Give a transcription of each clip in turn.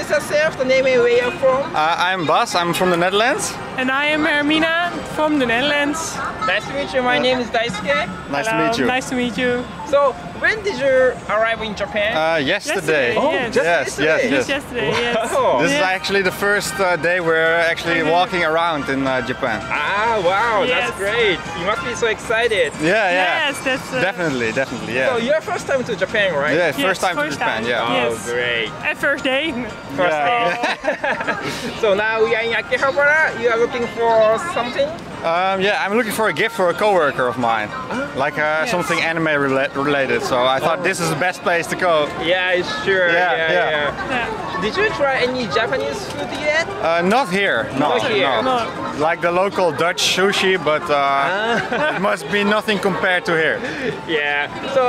introduce yourself, the name and where you're from. Uh, I'm Bas, I'm from the Netherlands. And I am Hermina from the Netherlands. Nice to meet you. My name is Daisuke. Nice Hello, to meet you. Nice to meet you. So, when did you arrive in Japan? Uh, yesterday. Yesterday, Oh, yes. just yes, yesterday. yes, Just yes. yesterday, yes. Oh. This is actually the first uh, day we're actually walking around in uh, Japan. Ah, wow, Yes. that's great. You must be so excited. Yeah, yeah. Yes, that's uh, Definitely, definitely, So, yeah. your first time to Japan, right? Yeah, Yes, first time to Japan, time. yeah. Oh, Yes. great. at first day. First Yeah. So now we are in Akihabara. You are looking for something? Um, yeah, I'm looking for a gift for a coworker of mine, like uh, Yes. something anime rela- related. So I thought this is the best place to go. Yeah, sure. Yeah, Yeah, yeah. yeah. Yeah. Did you try any Japanese food yet? Uh, not here, no, Not here. no. No. Like the local Dutch sushi, but uh, it must be nothing compared to here. Yeah. So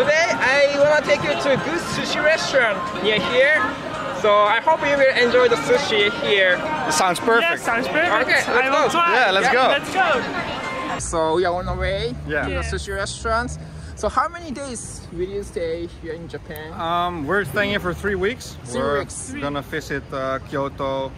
today I wanna take you to a good sushi restaurant near here. So I hope you will enjoy the sushi here. It sounds perfect. Yes, sounds perfect. Okay, let's I go. Yeah, let's Yeah, go. Let's go. So we are on our way Yeah. to the sushi restaurant. So how many days will you stay here in Japan? Um, we're staying here for three weeks. Three we're weeks. gonna visit uh, Kyoto,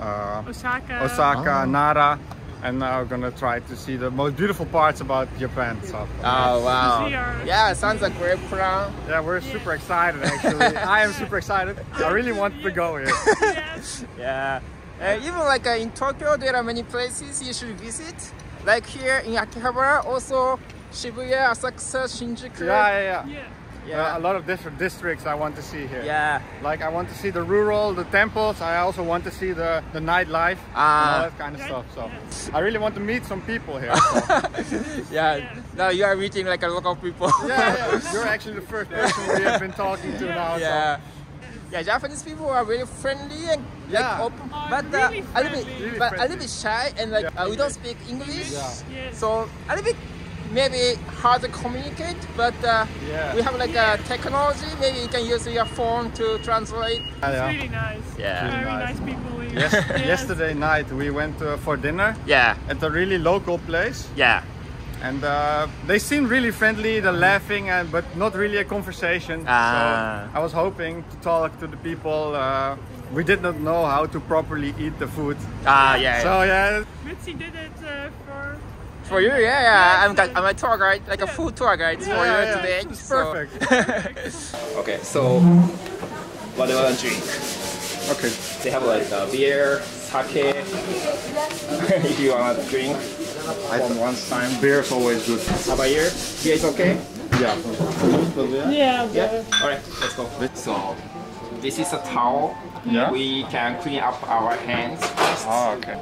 uh, Osaka. Osaka, Nara, and now we're gonna try to see the most beautiful parts about Japan. So Oh wow. We are- Yeah, sounds like great plan. yeah, we're super excited actually. I am super excited. I really want to go here. Yes. Yeah. Uh, even like uh, in Tokyo, there are many places you should visit. Like here in Akihabara, also Shibuya, Asakusa, Shinjuku. Yeah, yeah, yeah. Yeah. Yeah. Uh, a lot of different districts I want to see here. yeah. Like I want to see the rural, the temples. I also want to see the the nightlife, and Ah. all that kind of stuff. So I really want to meet some people here. so. Yeah. Yes. Now you are meeting like a local people. yeah, yeah. You're actually the first person we have been talking to now. so- yeah. Yeah, Japanese people are very friendly and Yeah. like open, Are but uh, really a little bit. Really but a little bit shy and like Yeah. uh, we don't speak English. Yeah. Yes. So a little bit maybe hard to communicate, but uh, Yeah. we have like a technology. Maybe you can use your phone to translate. It's really nice. Yeah. Very nice, nice. people. Yes, Yes. Yesterday night we went uh, for dinner Yeah, at a really local place, yeah, and uh, they seemed really friendly. They're laughing, and but not really a conversation. Ah. So I was hoping to talk to the people. Uh, we did not know how to properly eat the food. ah, yeah. So yeah, Mitzi did it uh, for. For you, yeah, yeah. I'm, I'm a tour guide, like a Yeah. food tour guide for you yeah, today. it's so- perfect. okay, so what do you want to drink? okay. They have like uh, beer, sake. if you want to drink from one time. Beer is always good. How about you? Beer is okay? Yeah. Yeah. Yeah. All right, let's go. So this is a towel. Yeah? We can clean up our hands first. Oh, okay.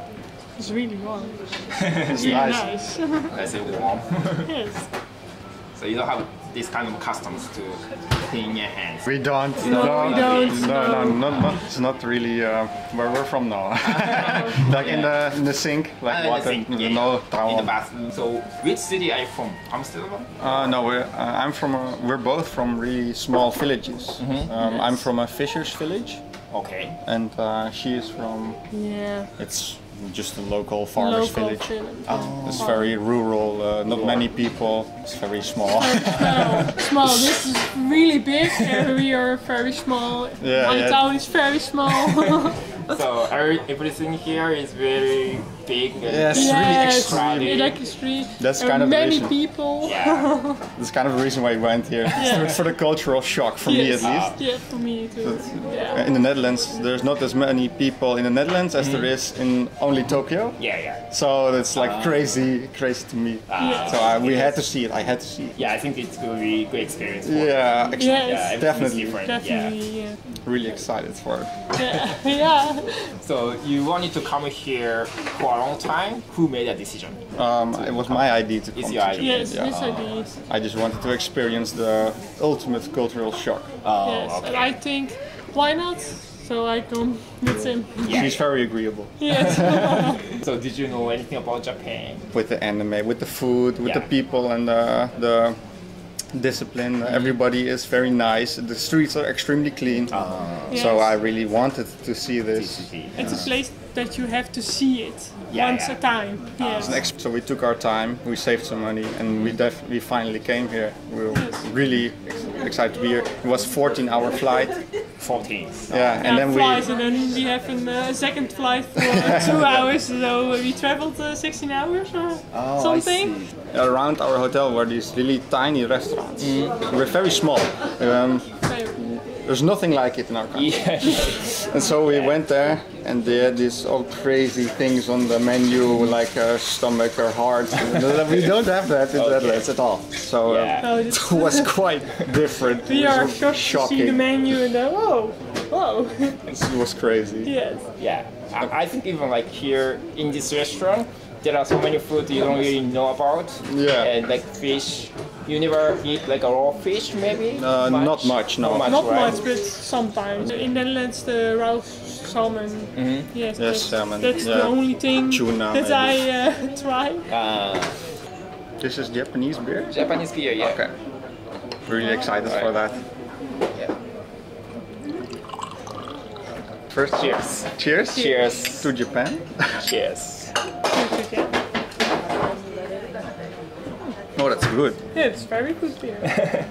It's really warm. It's Really nice. nice. Let's warm. yes. so you don't have this kind of customs to clean your hands. We don't. No, we don't, No, no, no. not, not, it's not really uh, where we're from now. like in the in the sink, like Ah, in the water. sink, yeah, No In towel. the bathroom. So which city are you from? Amsterdam? Uh, no, we're, uh, I'm from. A, we're both from really small villages. Mm-hmm. Um, I'm from a fisher's village, Okay. and uh, she is from. Yeah. It's just a local farmer's Local village. village. It's very rural. Uh, not many people. It's very small. small. small. This is really big, and we are very small. Yeah, My yeah. town is very small. So every, everything here is very big. and- Yes, really yes, extreme. like extreme. That's and kind of many reason. people. Yeah. That's kind of the reason why we went here. Yeah. for the cultural shock, for me at least. Yeah, for me too. Yeah. In the Netherlands, there's not as many people in the Netherlands as there mm. is in only Tokyo. Yeah, yeah. So it's like uh, crazy, crazy to me. Uh, yeah. So I, we had to see it. I had to see it. Yeah, I think it's going to be a great experience. For Yeah, ex- Yes. Yeah, Definitely. different. Definitely, yeah. really excited for it. Yeah. yeah. So you wanted to come here for a long time. Who made that decision? Um, it was my idea to come It's to your Japan. idea. Yes, Yeah. this idea. I just wanted to experience the ultimate cultural shock. Oh, Yes, okay. and I think, why not? So I come with him. Yeah. She's very agreeable Yes. So did you know anything about Japan? with the anime, with the food, with Yeah. the people, and the, the discipline. Everybody is very nice. The streets are extremely clean. Ah. So Yes. I really wanted to see this. It's a place that you have to see it Yeah, once yeah. a time. Ah. Yes. Ex- So we took our time, we saved some money, and we def- we finally came here. We were really ex- excited to be here. It was 14 hour flight, 14. So. Yeah, and yeah, then flies, we and then we have a uh, second flight for uh, two hours. So we traveled uh, 16 hours or Oh, something. around our hotel were these really tiny restaurants. We're very small. Um, there's nothing like it in our country. Yeah. And so we went there and they had these all crazy things on the menu like uh, stomach or heart. we don't have that in the Netherlands at all. So um, Yeah. Oh, it was quite different. we It are shocked to see the menu and then whoa, whoa. It was crazy. yes. Yeah. I, I think even like here in this restaurant, there are so many food you don't really know about. Yeah. And like fish, you never eat like a raw fish maybe? Uh, not much, no. Not much, Not right? much, but sometimes. In the Netherlands, the raw salmon. Mm-hmm. Yes, Yes, that's, salmon, That's yeah. the only thing Tuna, that maybe. I uh, try. Uh, This is Japanese beer? Japanese beer, yeah. Okay. Really excited for that. Yeah. First, Cheers. cheers. Cheers. To Japan. Cheers. Oh, that's good. Yeah, it's very good beer.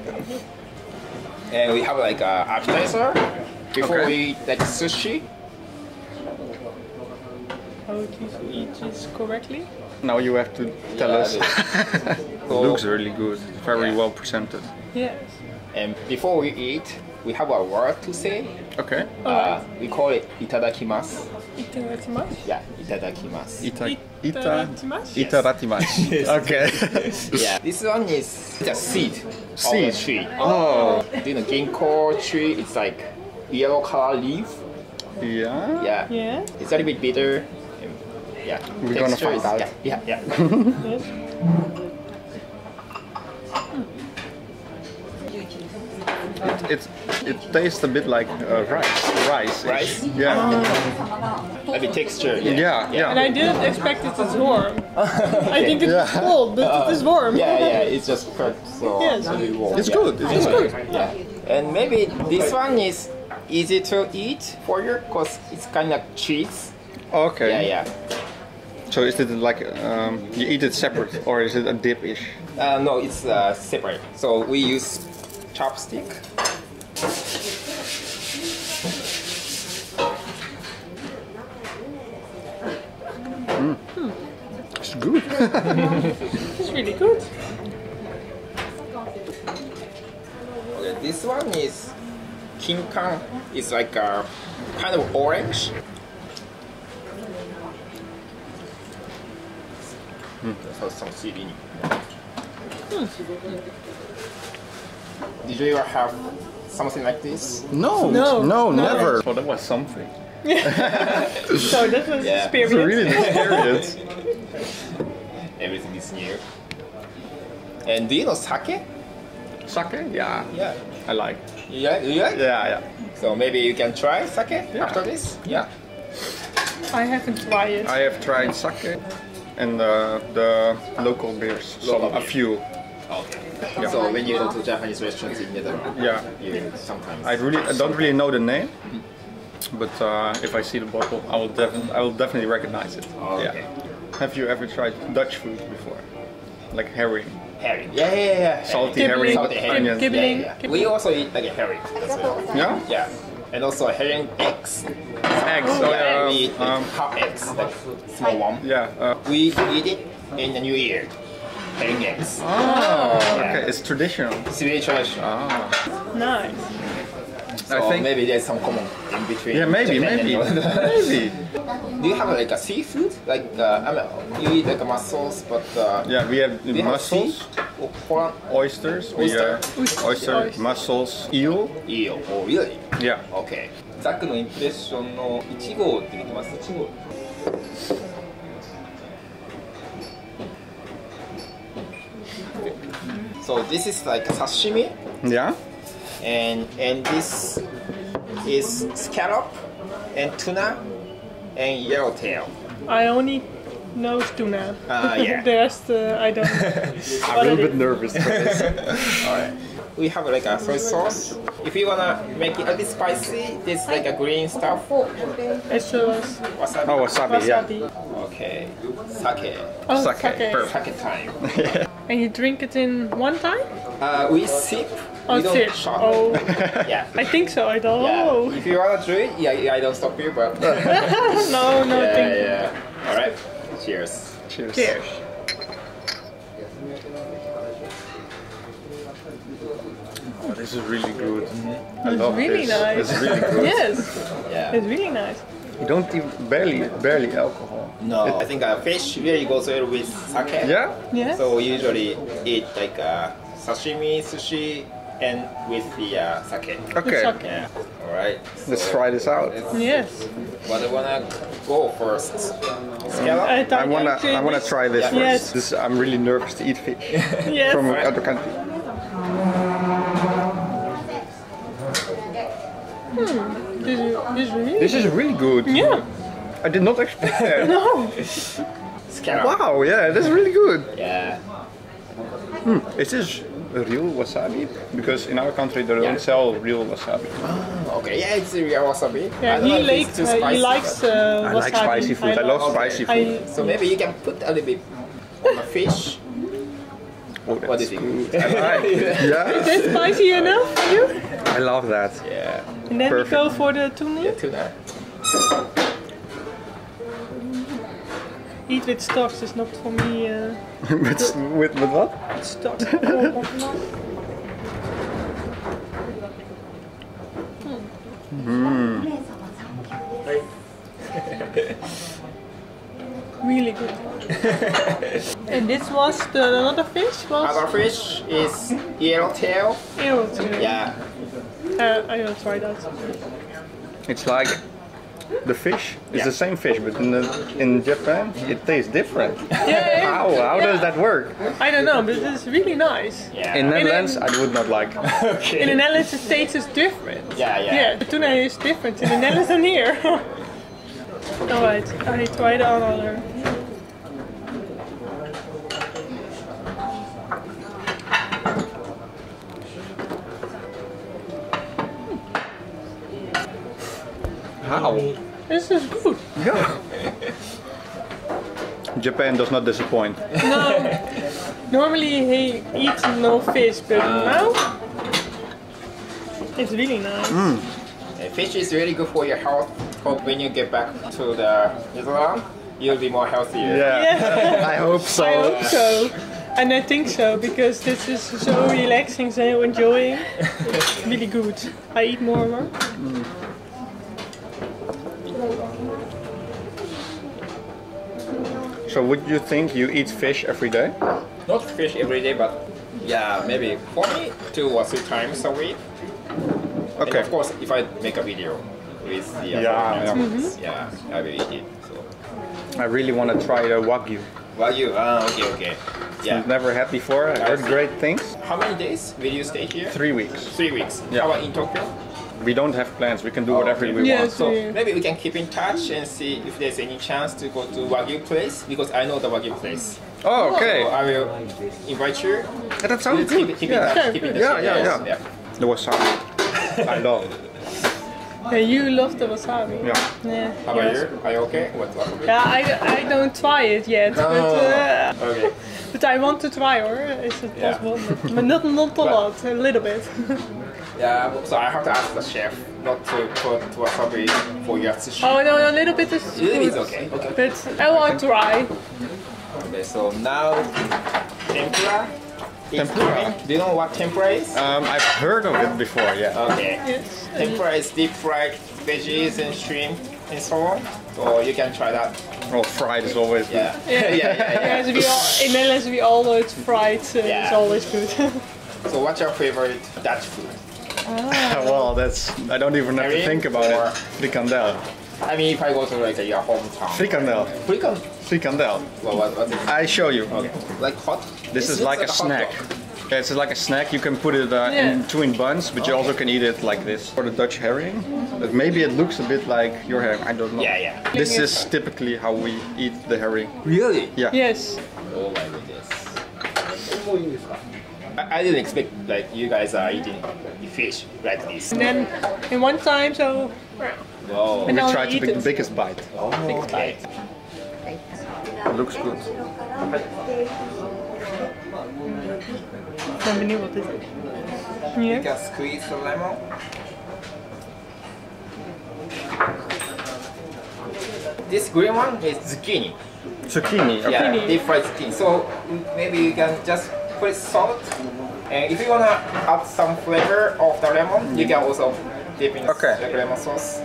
And we have like a appetizer before Okay. we eat like sushi. How to eat this correctly? Now you have to tell Yeah, us. it- looks really good. Very Yeah. well presented. Yes. And before we eat, we have a word to say. Okay. Uh, we call it itadakimasu. Itadakimasu. Yeah, itadakimasu. Ita, ita, Itadakimasu. itaratimasu. Okay. Yeah, this one is it's a seed, Seed? of the tree. oh. Do you know ginkgo tree? It's like yellow color leaf. Yeah. Yeah, Yeah. it's a little bit bitter. Yeah, We're gonna texture find is- out. Yeah, yeah, yeah. Yes. It it tastes a bit like uh, rice. Rice. Rice? Yeah. a bit texture. Yeah, Yeah. Yeah. And I didn't expect it is warm. I think it's Yeah. cold, but it is warm. Yeah, yeah, it's just cooked, so Yes. a little warm. It's yeah. good. It's good. Yeah, and maybe this one is easy to eat for you because it's kind of cheese. Okay. Yeah, yeah. So is it like um, you eat it separate or is it a dip-ish? Uh, no, it's uh, separate. So we use chopstick. Hmm. It's good. It's really good. Okay, this one is kinkan. It's like a kind of orange. So some seed in it. Did you ever have something like this? no, No, no, no. never. Oh, that was something. So this was Yeah. the It's experience. really experience. Everything is new. And do you know sake? Sake? Yeah. Yeah. I like. Yeah, like? You like? Yeah, yeah. So maybe you can try sake after this. Yeah. I haven't tried it. I have tried sake and uh, the local beers. Local Some, a few. Okay. So when you go to Japanese restaurants in Netherlands, Yeah. you sometimes. I really, I don't really know the name, but uh, if I see the bottle, I will definitely, I will definitely recognize it. Oh, okay. Yeah. Have you ever tried Dutch food before, like herring, herring. Yeah, yeah, yeah. salty herring, Salty herring. onion? Kib- Yeah, yeah, yeah. We also eat like a herring as well. Yeah. Yeah. And also herring eggs. Eggs. Oh, yeah, yeah. we eat like um, hot eggs, like small one. yeah. Uh, We eat it in the new year Herring eggs. oh, Yeah. okay. It's traditional. It's very traditional. Ah. Nice. So I think. maybe there's some common in between. Yeah, maybe, Japan maybe, and maybe. Do you have like a seafood? Like uh, I mean, you eat like a mussels, but uh, Yeah, we have do you have mussels, sea? Or prawn, oysters, we, Oyster. uh, oyster, Oyster. mussels, eel. eel. Oh, really? Yeah. Okay. ザックのインプレッションの1号って見てます1号 So this is like sashimi Yeah. and and this is scallop and tuna and yellowtail. I only know tuna. Ah, yeah. the rest uh, I don't. I'm a little bit nervous for this. Alright. We have like a soy sauce. If you wanna make it a bit spicy, this like a green stuff. As well as Wasabi. Oh, wasabi, yeah. Okay. Sake. Oh, Sake, sake. perfect. Sake time. And you drink it in one time? Uh, we sip Oh, you don't fish. Oh, Yeah. I think so. I don't Yeah. know. If you wanna drink, yeah, yeah, I don't stop you, but no, no, yeah, thank yeah. All right. Cheers. Cheers. Cheers. Oh, this is really good. I It's love really this. nice. It's really good. Yes, Yeah. it's really nice. You don't even barely barely alcohol. No, I think uh, fish really goes well with sake. Yeah. Yes. So usually eat like uh, sashimi, sushi, and with the uh, sake. Okay. Sake. Yeah. All right. Let's try this out. Yes. What do you wanna go first? Scallop. I, I wanna I wanna try this Yeah. first. Yes. This I'm really nervous to eat fish Yes. from Alright. other country. This is, this is really. This is really good. yeah. I did not expect that. No. Wow, yeah, this is really good. Yeah. Is this real wasabi? Because in our country they don't Yeah. sell real wasabi. Okay. Yeah, it's real wasabi. I Yeah, he if likes it's uh, spicy, he likes but- uh, I like spicy food. I love Okay. spicy food. I, So maybe you can put a little bit on the fish. Oh, What do that's you good. think? I like it. Yeah, Is that spicy enough for you? I love that. yeah. And then Perfect. we go for the tuna. Tuna. Eat with stocks is not for me. Uh, with, with with what? stocks. really good. and this was the another fish was Other fish is yellowtail. ew. too. Yeah. Uh, I will try that. It's like the fish. It's Yeah. the same fish, but in the, in Japan it tastes different. Yeah, yeah. How how Yeah. does that work? I don't know, but it's really nice. Yeah. In Netherlands, in- I would not like. okay. In the Netherlands, the taste is different. Yeah, yeah. Yeah, the tuna is different in the Netherlands than here. Alright, I try the other. How? This is good. Yeah. Japan does not disappoint. No, normally he eats no fish, but now it's really nice. Uh, Fish is really good for your health. Hope when you get back to the Netherlands, you'll be more healthier. Yeah. Yeah, I hope so. I hope so. And I think so because this is so relaxing, so enjoying. It's really good. I eat more. So would you think you eat fish every day? Not fish every day, but yeah, maybe for me two or three times a week. And Okay. of course, if I make a video with the Yeah, yeah. foreigners, yeah, I will eat it. So, I really want to try the wagyu. Wagyu, ah, okay, okay. Yeah. I've never had before. I heard great things. How many days will you stay here? Three weeks. Three weeks. Yeah. How about in Tokyo? We don't have plans. We can do whatever okay. we want. So we- maybe we can keep in touch and see if there's any chance to go to Wagyu place because I know the Wagyu place. Oh, okay. So I will invite you. Yeah, that sounds Keep, good. keep in Yeah. touch. Keep in touch. Yeah, yeah, Yes, yeah. The wasabi. I love. You love the wasabi. Yeah. Yeah. How about yes. you? Are you okay? What wasabi? Yeah, I, I don't try it yet, but uh, Okay. but I want to try, or is it Yeah. possible? But, not not a lot, a little bit. Yeah, so I have to ask the chef not to put wasabi for your sushi. oh no, a little bit is A little bit is okay. Okay. But I want to try. Okay, so now tempura. Is Tempura. coming. Do you know what tempura is? Um, I've heard of it before. Yeah. Okay. Yes. Tempura is deep fried veggies and shrimp and so on. So you can try that. Well, fried is always good. Yeah. yeah, yeah, yeah. Yes, we all, in Netherlands we always fried, so it's Yeah. always good. So what's your favorite Dutch food? well, that's. I don't even have to think about or- it. Frikandel. I mean, if I go to like your hometown. Frikandel. Frikandel. Frikandel. Well, what, what is it? I show you. Okay. Like hot? This It is looks like a hot snack. dog. Yeah, it's like a snack. You can put it uh, Yeah. in between buns, but you also can eat it like this. For the Dutch herring, but maybe it looks a bit like your herring. I don't know. Yeah, yeah. This is typically how we eat the herring. Really? Yeah. yes. Oh my goodness. I, I didn't expect like you guys are eating the fish like this. And then in one time, so Wow. We And I'll try to eat pick the biggest oh. bite. Okay. It looks good. ik ben benieuwd wat dit is. You can squeeze the lemon. This green one is zucchini. Zucchini. Okay. Yeah, Zucchini. deep fried zucchini. So maybe you can just put salt. And if you wanna add some flavor of the lemon, you mm. can also dip in Okay. the lemon sauce.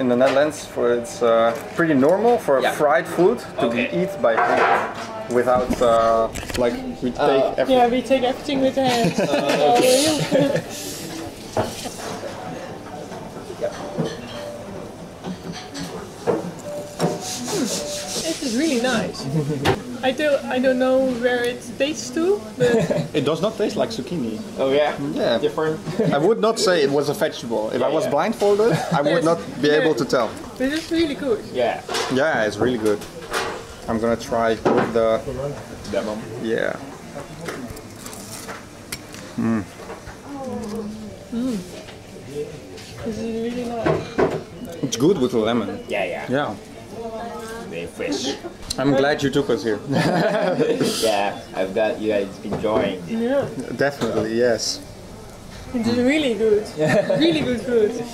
In the Netherlands, for it's uh, pretty normal for Yeah. fried food to Okay. be eaten by hand without uh, like we take every Yeah, we take everything with the this is really nice. I don't, I don't know where it tastes to, but It does not taste like zucchini. Oh yeah? Yeah. Different. I would not say it was a vegetable. If I was yeah. blindfolded, I would not be able to tell. but it's really good. yeah. Yeah, it's really good. I'm gonna try with the Lemon. yeah. Mm. Mm. This is really nice. It's good with the lemon. Yeah, yeah. Yeah. Very fresh. I'm glad you took us here. yeah, I've got you guys enjoying. Yeah, Definitely, yes. it is really good. Really good food.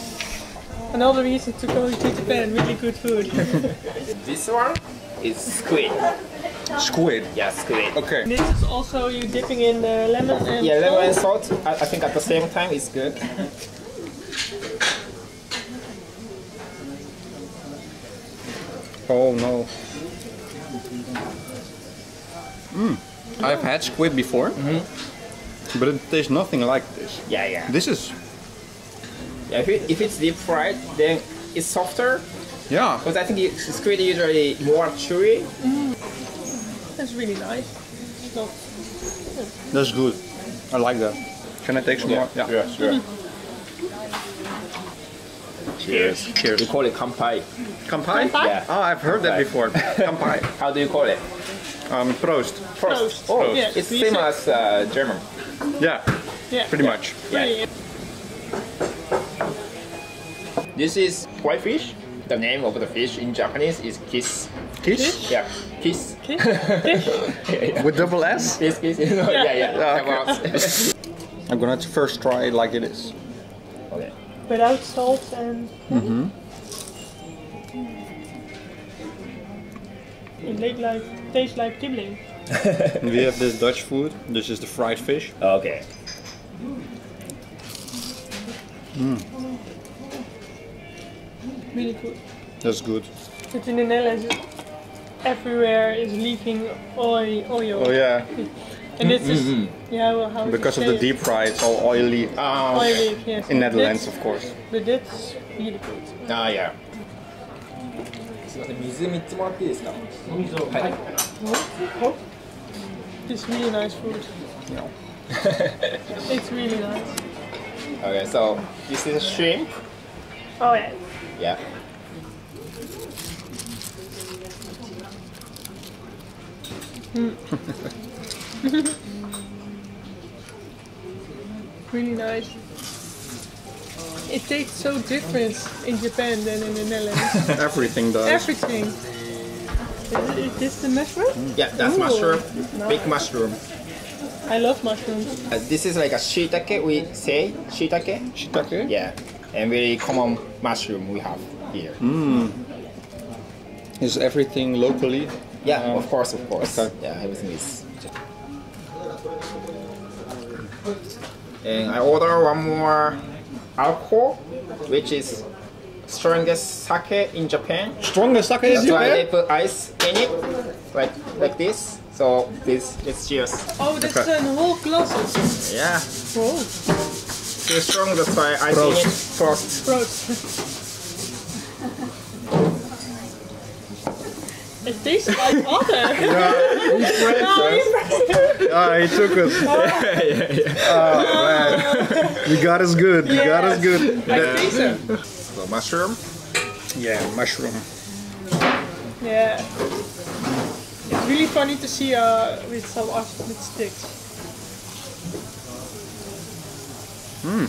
Another reason to go to Japan, really good food. This one is squid. Squid. Yeah, squid. Okay. this is also you dipping in the lemon and Yeah, lemon and salt. salt. I, I think at the same time it's good. Oh no. Mm. I've had squid before, mm-hmm. but it tastes nothing like this. Yeah, yeah. This is Yeah, if, it, if it's deep fried, then it's softer. yeah. Because I think it- squid is usually more chewy. Mm-hmm. That's really nice. That's good. I like that. Can I take some more? Yeah, sure. Mm-hmm. Cheers. Cheers. We call it kampai. Kampai? Yeah. Oh, I've heard that before. Kampai. How do you call it? Um, Prost. Prost. Oh, Yeah, it's we same say- as uh, German. Yeah, yeah, pretty much. really. This is white fish. The name of the fish in Japanese is kiss. Kiss? Yeah, kiss. Okay. yeah, yeah. With double S? Kiss, kiss. yeah, yeah. yeah. Yeah, okay. I'm gonna first try it like it is. Okay. Without salt and. Mm-hmm. It tastes like tastes like kibbeling. we have this Dutch food. This is the fried fish. Oh, okay. Mm. Really good. That's good. But in the Netherlands, everywhere is leaking oil. oil. Oh yeah, And this is yeah, well, how because to of the say deep fry, it's all oily. it. Um, oily. Yes. In Netherlands, That's- of course. But that's really good. Ah, yeah. すみません、水三つもらっていいですか。水を。はい。 Oh. It's really nice food. Yeah. It's really nice. Okay, so this is shrimp. Oh yeah. Yeah. Really nice. It tastes so different in Japan than in the Netherlands. Everything does. Everything. Is, is this the mushroom? Yeah, that's Ooh, mushroom. nice. Big mushroom. I love mushrooms. Uh, this is like a shiitake. We say shiitake. Shiitake? Yeah, and very common mushroom we have here. Is everything locally? Yeah, Um, of course, of course. okay. Yeah, everything is. And I order one more alcohol, which is strongest sake in Japan. Strongest sake is That's why they put ice in it, like like this. So this, let's cheers. Oh, that's Okay. a whole glasses. Yeah, Whoa. too strong. That's why I ice in Prost. It first. Prost. it tastes like water. Ah, he took us. Oh man, you got us good. You got us good. I think so. So mushroom. Yeah, mushroom. Yeah. It's really funny to see uh, with some us with sticks. Hmm.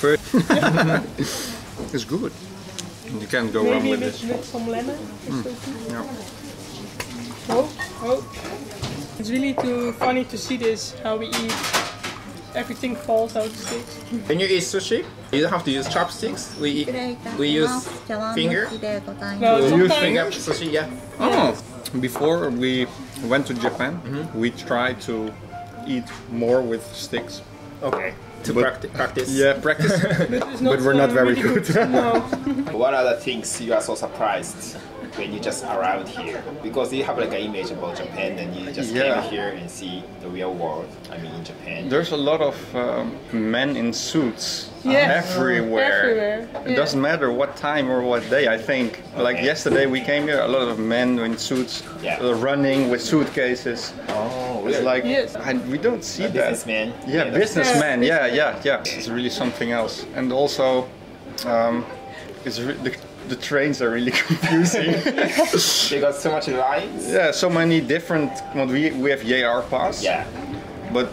First, it's good. You can go Maybe wrong with, this. Maybe with some lemon. Mm. Yeah. Oh, oh. It's really too funny to see this, how we eat. Everything falls out of sticks. When you eat sushi, you don't have to use chopsticks. We eat, we use finger. No, we use finger sushi, yeah. Oh. Before we went to Japan, mm -hmm. we tried to eat more with sticks. Okay. To But- practice. practice. Yeah, practice. It's not, But we're not very really good. no. What are the things you are so surprised when you just arrived here? Because you have like an image about Japan and you just Yeah. came here and see the real world. I mean, in Japan. There's a lot of um, men in suits Yes. everywhere. Everywhere, It yeah. doesn't matter what time or what day. I think, like yesterday, we came here. A lot of men in suits, Yeah. running with suitcases. Oh, It's like Yes. I, we don't see that. businessman. Yeah, Yeah. businessman. Yeah, yeah, yeah. It's really something else. And also, um, it's re- the, the trains are really confusing. They got so much lines. yeah, so many different. Well, we we have JR pass. Yeah. But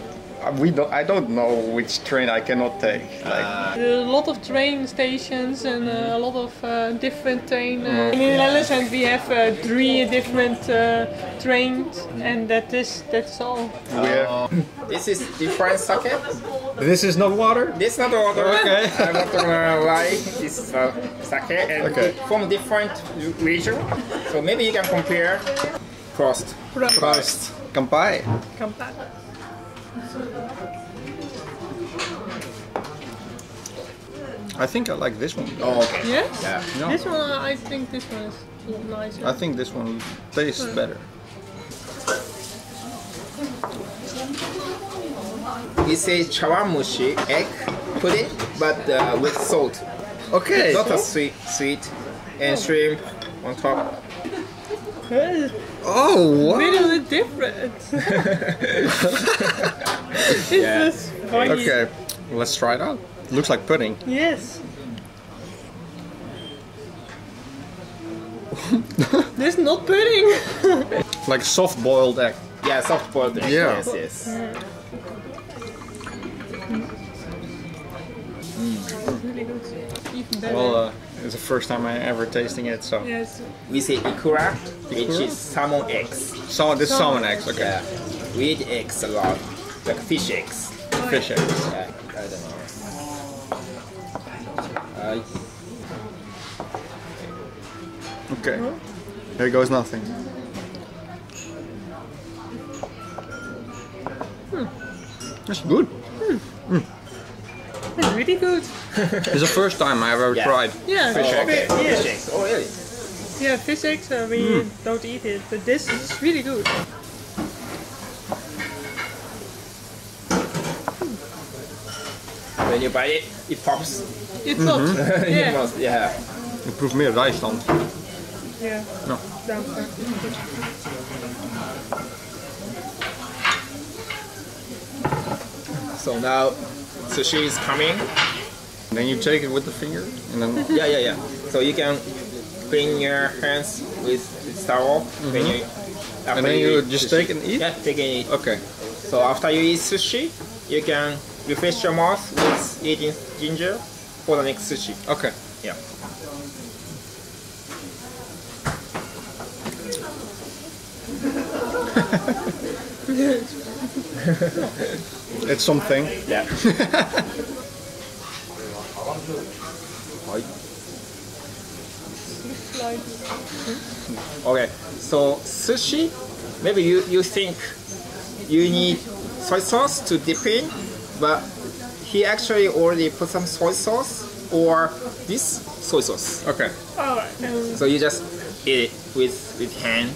we don't. I don't know which train I cannot take. Like, A lot of train stations and uh, a lot of uh, different train. Uh, in the Netherlands we have uh, three different uh, trains, and that is that's all. we have, This is different sake. this is not water. This is not water. Okay. I'm not gonna lie. This is uh, sake and Okay. from different region. So maybe you can compare. Prost. Prost. Kampai. Come back. I think I like this one. Oh, okay. Yes. Yeah. No. This one, I think this one is nicer. I think this one tastes better. It says chawanmushi egg pudding, but uh, with salt. Okay. Not a sweet, sweet, and shrimp on top. It's Oh a wow. little bit different. it's Yeah. just funny. Okay, let's try it out. Looks like pudding. Yes. this is not pudding. Like soft boiled egg. Yeah, soft boiled egg. Yeah. Yes, yes. really good. Well, uh, it's the first time I ever tasting it, so. yes. We say ikura, which is salmon eggs. So this Salmon. salmon eggs, okay. Yeah. We eat eggs a lot, like fish eggs. Fish eggs. Yeah, I don't know. Uh, Okay. Here goes nothing. That's good. that's really good. It's the first time I ever Yeah. tried. Yeah. oh, okay. Yes. Fish eggs. Oh, really? Yeah, fish eggs, uh, we don't eat it, but this is really good. When you bite it, it pops. It's not. You Yeah. must- yeah. Ik proef meer rijst dan. yeah. No. Down there. So now sushi is coming. Then you take it with the finger and then Yeah, yeah, yeah. So you can clean your hands with this towel when mm-hmm. you. And then you just sushi. take and eat? Yeah, take and eat. okay. So after you eat sushi, you can refresh your mouth with eating ginger for the next sushi. Okay. Yeah. It's something. Yeah. okay, so sushi, maybe you, you think you need soy sauce to dip in, but he actually already put some soy sauce or this soy sauce. Okay. Alright. Um, So you just eat it with, with hand.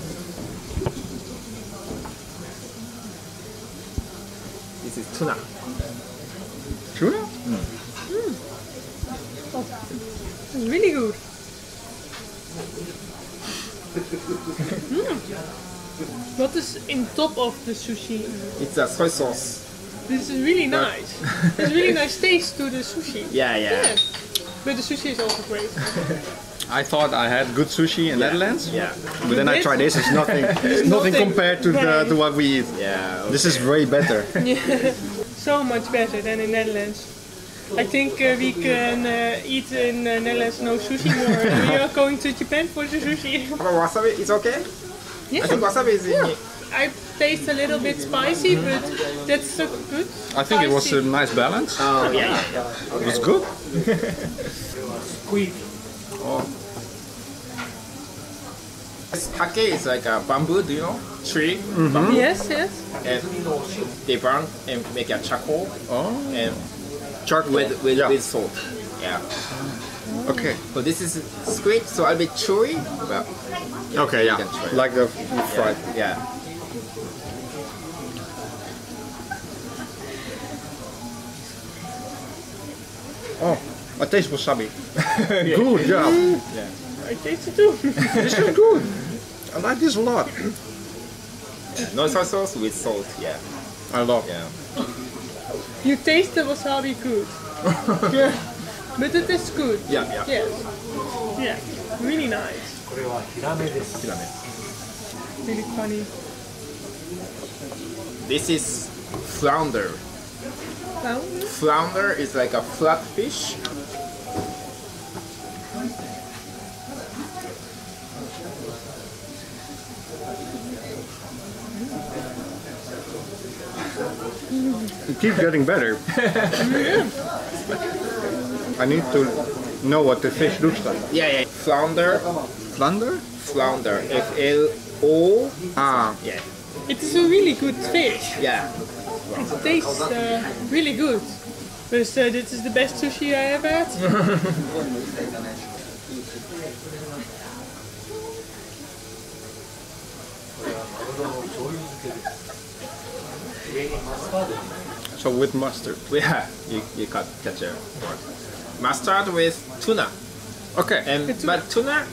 This is tuna. Tuna? It's really good. Mm. What is in top of the sushi? It's a soy sauce. This is really nice. it's really nice taste to the sushi. Yeah, yeah. Yeah. But the sushi is also great. I thought I had good sushi in Netherlands. Yeah. But then I This- tried this. It's nothing. It's nothing Nothing. compared to the to what we eat. Yeah. This is way better. yeah. so much better than in Netherlands. I think uh, we can uh, eat in uh, Netherlands no sushi more. we are going to Japan for the sushi. But wasabi is okay? Yeah. I think wasabi is in it. I tastes a little bit spicy, but that's so good. I think it was a nice balance. Oh yeah, yeah. It was good. This Hake is like a bamboo, do you know? Tree. Mm -hmm. Yes, yes. And they burn and make a charcoal Oh, and charcoal. with with, yeah. with salt. Yeah. Okay. So this is squid, so a bit chewy, but Okay, yeah. can try it. Like the fried. yeah. Oh, I taste wasabi. Good job. I taste it too. This is good. I like this a lot. No soy sauce with salt. Yeah. I love. Yeah. You taste the wasabi good. yeah. But it is good. Yeah, yeah. Yes. Yeah. Really nice. Really funny. This is flounder. Flounder? Flounder is like a flat fish. It keeps getting better. I need to know what the fish looks like. Yeah. Yeah. Flounder. Flounder? Flounder. F L O. Ah, Yeah. It is a really good fish. Yeah. It tastes uh, really good. But uh, this is the best sushi I ever had. so with mustard. Yeah. You you got catch a word. Mustard with tuna. Okay. And It's- but tuna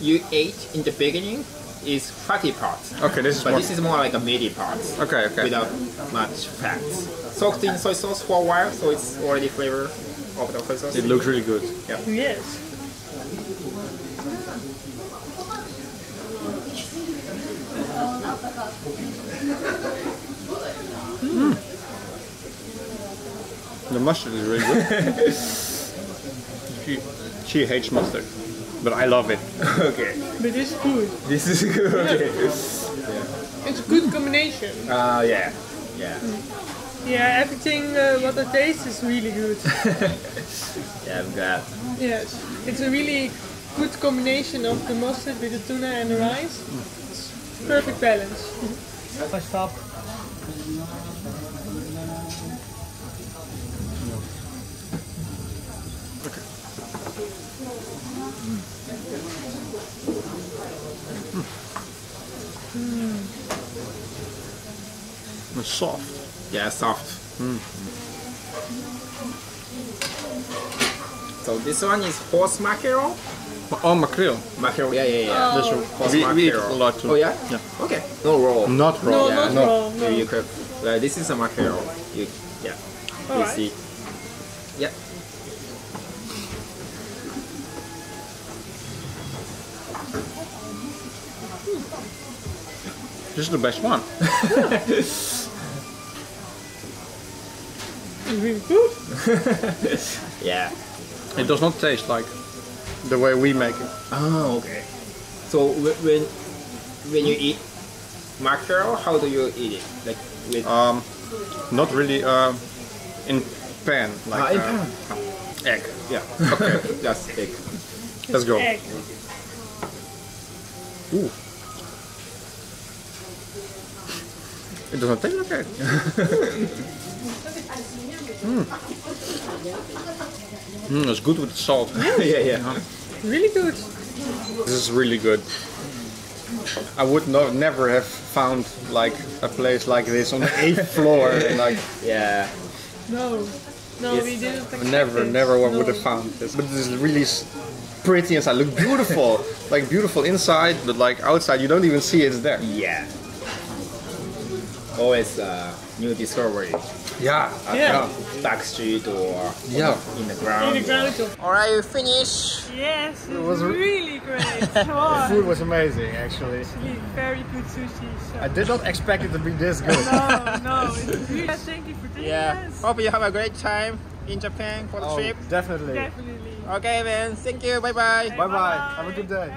you ate in the beginning is fatty part. Okay, this is But more. this is more like a meaty part. Okay, okay. Without much fat. Soaked in soy sauce for a while, so it's already flavor of the soy sauce. It looks really good. Yeah. yes. The mustard is really good. she, she hates mustard, but I love it. okay. But it's good. This is good. Okay. It's a good combination. Uh, yeah. Yeah. Yeah, everything uh, what I taste is really good. Yeah, I'm glad. yes. It's a really good combination of the mustard with the tuna and the rice. It's perfect balance. If I stop. It's soft. Yeah, soft. Mm. So this one is horse mackerel. Oh, mackerel. Mackerel, yeah, yeah, yeah. This Oh. Horse we, we eat a lot too. Oh yeah? Yeah. Okay. No raw. Not raw. No, yeah, not no. raw. You, No. you could. Uh, this is a mackerel. You, yeah. you Alright. see. Yeah. This is the best one. It's really good. Yeah. It does not taste like the way we make it. Oh, okay. So when when you eat mackerel, how do you eat it? Like with Um, not really uh, in pan like Ah, in uh, pan. egg. yeah. Okay. Just egg. Let's go. Egg. Ooh. It doesn't taste like egg. mm. Mm, it's good with salt. yeah, yeah. Really good. This is really good. I would not never have found like a place like this on the eighth floor. Like No. Yeah. No, Yes. we didn't expect never, it. never would No. have found this. But this is really s- pretty inside. Look beautiful, like beautiful inside, but like outside you don't even see it's there. Yeah. Always uh, new discovery. Yeah. Yeah. Back street or Yeah. in the ground. In the ground. too. Alright, you finish. Yes, it was was really great. the Food was amazing, actually. Really very good sushi. So. I did not expect it to be this good. No, no, it's really. Thank you for taking Yeah. us. Hope you have a great time in Japan for the Oh, trip. definitely. Definitely. Okay, man. Thank you. Bye bye. Bye bye. Have a good day.